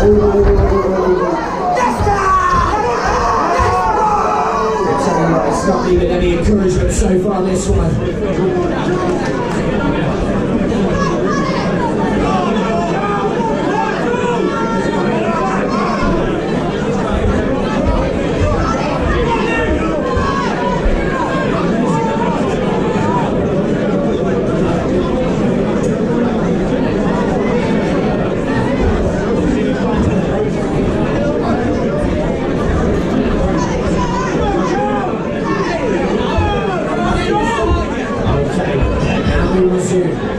It's not even any encouragement so far this one. Now